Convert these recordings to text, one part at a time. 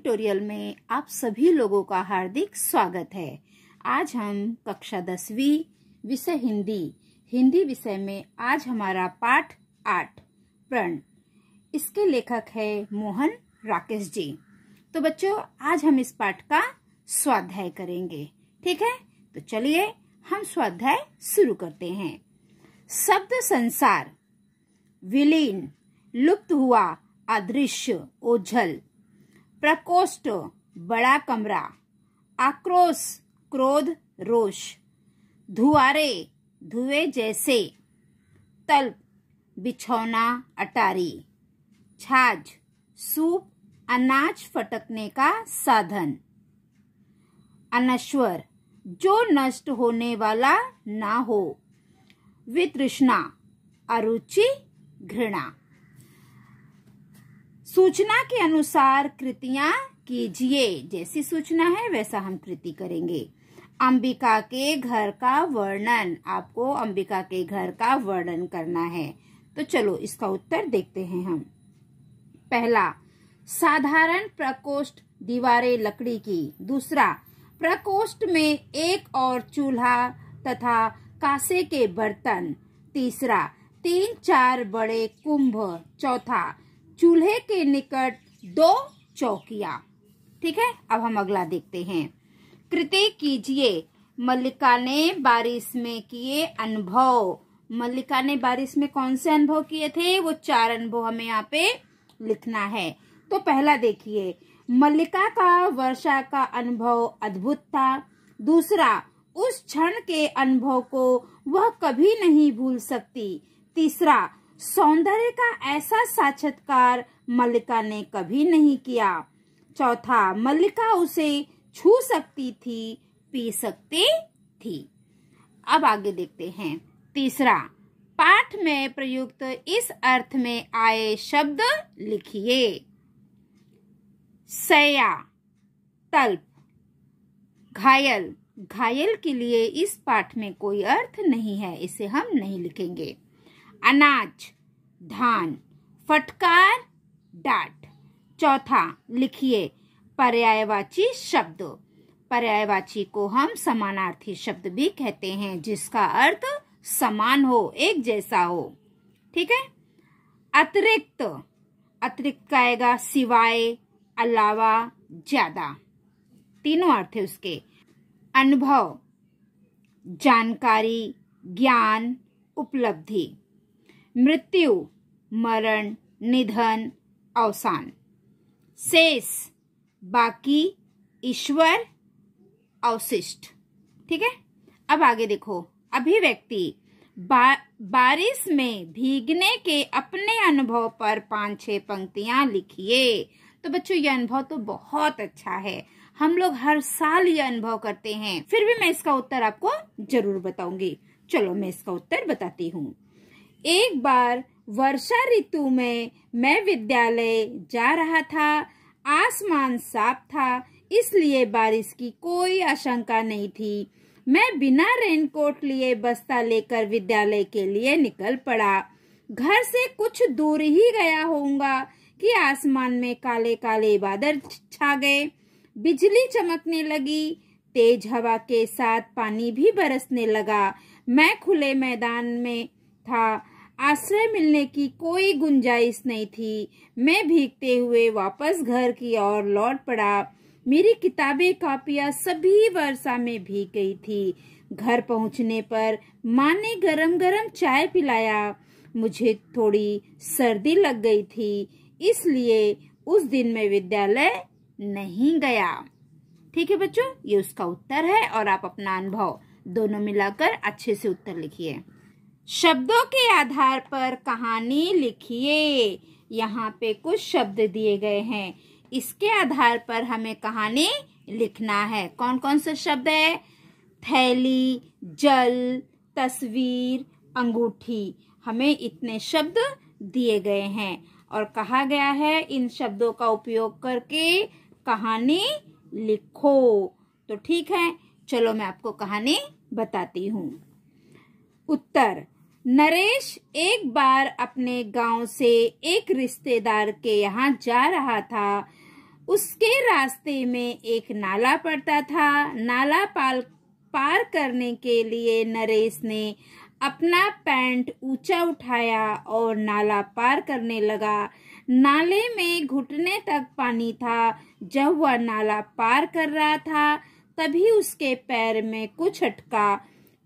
Tutorial में आप सभी लोगों का हार्दिक स्वागत है। आज हम कक्षा दसवीं विषय हिंदी। हिंदी विषय में आज हमारा पाठ आठ, प्रण। इसके लेखक है मोहन राकेश जी। तो बच्चों, आज हम इस पाठ का स्वाध्याय करेंगे, ठीक है? तो चलिए हम स्वाध्याय शुरू करते हैं। शब्द संसार। विलीन। लुप्त हुआ अदृश्य, ओझल। प्रकोष्ठ, बड़ा कमरा, आक्रोश, क्रोध, रोष, धुआरे, धुएँ जैसे, तल्प, बिछौना, अटारी छाछ सूप, अनाज फटकने का साधन। अनश्वर, जो नष्ट होने वाला ना हो, वितृष्णा, अरुचि, घृणा। सूचना के अनुसार कृतियाँ कीजिए। जैसी सूचना है, वैसा हम कृति करेंगे। अंबिका के घर का वर्णन। आपको अंबिका के घर का वर्णन करना है। तो चलो, इसका उत्तर देखते हैं हम। पहला, साधारण प्रकोष्ठ दीवारें लकड़ी की। दूसरा, प्रकोष्ठ में एक और चूल्हा तथा कासे के बर्तन। तीसरा, तीन चार बड़े कुंभ। चौथा चूल्हे के निकट दो चौकिया। ठीक है, अब हम अगला देखते हैं। कृति कीजिए, मल्लिका ने बारिश में किए अनुभव। मल्लिका ने बारिश में कौन से अनुभव किए थे? वो चार अनुभव हमें यहाँ पे लिखना है। तो पहला देखिए, मल्लिका का वर्षा का अनुभव अद्भुत था। दूसरा, उस क्षण के अनुभव को वह कभी नहीं भूल सकती। तीसरा सौंदर्य का ऐसा साक्षात्कार मल्लिका ने कभी नहीं किया। चौथा, मल्लिका उसे छू सकती थी, पी सकती थी। अब आगे देखते हैं। तीसरा, पाठ में प्रयुक्त इस अर्थ में आए शब्द लिखिए। सया, तल्प। घायल। घायल के लिए इस पाठ में कोई अर्थ नहीं है, इसे हम नहीं लिखेंगे। अनाज, धान, फटकार, डाट। चौथा, लिखिए पर्यायवाची शब्द। पर्यायवाची को हम समानार्थी शब्द भी कहते हैं, जिसका अर्थ समान हो, एक जैसा हो। ठीक है? अतिरिक्त। अतिरिक्त का आएगा सिवाय, अलावा, ज़्यादा। तीनों अर्थ है उसके। अनुभव, जानकारी, ज्ञान, उपलब्धि। मृत्यु मरण निधन अवसान। शेष बाकी ईश्वर अवशिष्ट। ठीक है? अब आगे देखो। अभिव्यक्ति बा, बारिश में भीगने के अपने अनुभव पर पाँच छह पंक्तियाँ लिखिए। तो बच्चों ये अनुभव तो बहुत अच्छा है। हम लोग हर साल ये अनुभव करते हैं। फिर भी मैं इसका उत्तर आपको ज़रूर बताऊँगी। चलो मैं इसका उत्तर बताती हूँ। एक बार वर्षा ऋतु में मैं विद्यालय जा रहा था। आसमान साफ़ था, इसलिए बारिश की कोई आशंका नहीं थी। मैं बिना रेनकोट लिए बस्ता लेकर विद्यालय के लिए निकल पड़ा। घर से कुछ दूर ही गया होऊँगा कि आसमान में काले काले बादल छा गए। बिजली चमकने लगी, तेज हवा के साथ पानी भी बरसने लगा। मैं खुले मैदान में था। आश्रय मिलने की कोई गुंजाइश नहीं थी। मैं भीगते हुए वापस घर की ओर लौट पड़ा। मेरी किताबें, कापियाँ सभी वर्षा में भीग गई थी। घर पहुँचने पर माँ ने गरम गरम चाय पिलाया। मुझे थोड़ी सर्दी लग गई थी, इसलिए उस दिन मैं विद्यालय नहीं गया। ठीक है बच्चों, ये उसका उत्तर है और आप अपना अनुभव दोनों मिलाकर अच्छे से उत्तर लिखिए। शब्दों के आधार पर कहानी लिखिए। यहाँ पे कुछ शब्द दिए गए हैं। इसके आधार पर हमें कहानी लिखना है। कौन कौन से शब्द है? थैली, जल, तस्वीर, अंगूठी। हमें इतने शब्द दिए गए हैं। और कहा गया है, इन शब्दों का उपयोग करके कहानी लिखो। तो ठीक है, चलो मैं आपको कहानी बताती हूँ। उत्तर नरेश एक बार अपने गाँव से एक रिश्तेदार के यहाँ जा रहा था। उसके रास्ते में एक नाला पड़ता था। नाला पाल, पार करने के लिए नरेश ने अपना पैंट ऊँचा उठाया और नाला पार करने लगा। नाले में घुटने तक पानी था। जब वह नाला पार कर रहा था, तभी उसके पैर में कुछ अटका।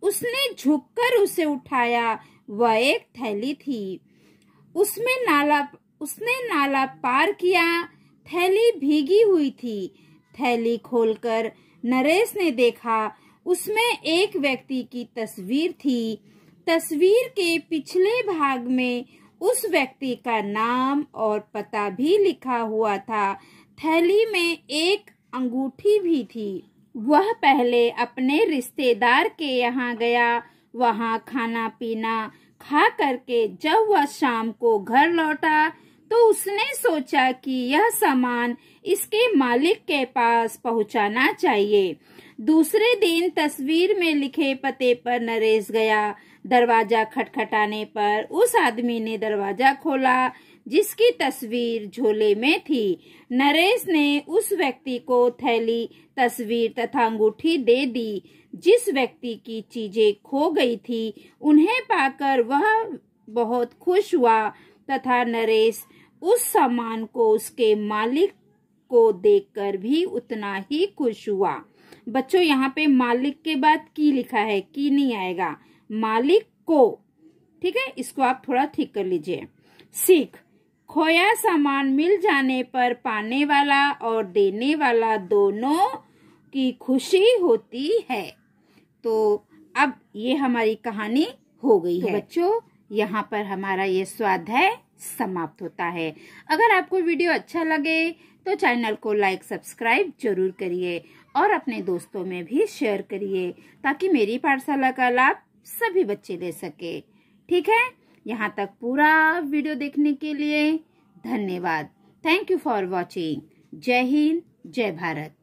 उसने झुककर उसे उठाया। वह एक थैली थी। उसमें नाला, उसने नाला पार किया। थैली भीगी हुई थी। थैली खोलकर नरेश ने देखा। उसमें एक व्यक्ति की तस्वीर थी। तस्वीर के पिछले भाग में उस व्यक्ति का नाम और पता भी लिखा हुआ था। थैली में एक अंगूठी भी थी। वह पहले अपने रिश्तेदार के यहाँ गया। वहाँ खाना पीना खा करके जब वह शाम को घर लौटा तो उसने सोचा कि यह सामान इसके मालिक के पास पहुंचाना चाहिए। दूसरे दिन तस्वीर में लिखे पते पर नरेश गया। दरवाज़ा खटखटाने पर उस आदमी ने दरवाज़ा खोला। जिसकी तस्वीर झोले में थी। नरेश ने उस व्यक्ति को थैली, तस्वीर तथा अंगूठी दे दी। जिस व्यक्ति की चीज़ें खो गई थी, उन्हें पाकर वह बहुत खुश हुआ तथा नरेश उस सामान को उसके मालिक को देखकर भी उतना ही खुश हुआ। बच्चों, यहाँ पे मालिक के बाद की लिखा है, की नहीं आएगा। मालिक को, ठीक है? इसको आप थोड़ा ठीक कर लीजिए। सीख। खोया सामान मिल जाने पर पाने वाला और देने वाला दोनों की खुशी होती है। तो अब ये हमारी कहानी हो गई तो है। बच्चों यहाँ पर हमारा ये स्वाध्याय समाप्त होता है। अगर आपको वीडियो अच्छा लगे तो चैनल को लाइक सब्सक्राइब ज़रूर करिए और अपने दोस्तों में भी शेयर करिए ताकि मेरी पाठशाला का लाभ सभी बच्चे ले सके। ठीक है? यहाँ तक पूरा वीडियो देखने के लिए धन्यवाद। थैंक यू फॉर वॉचिंग जय हिंद, जय भारत।